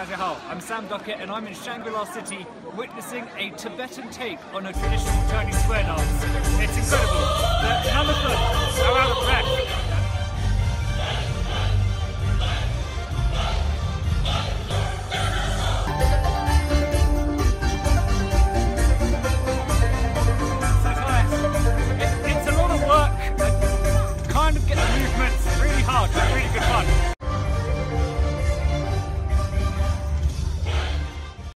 I'm Sam Duckett and I'm in Shangri-La City witnessing a Tibetan take on a traditional Chinese square dance.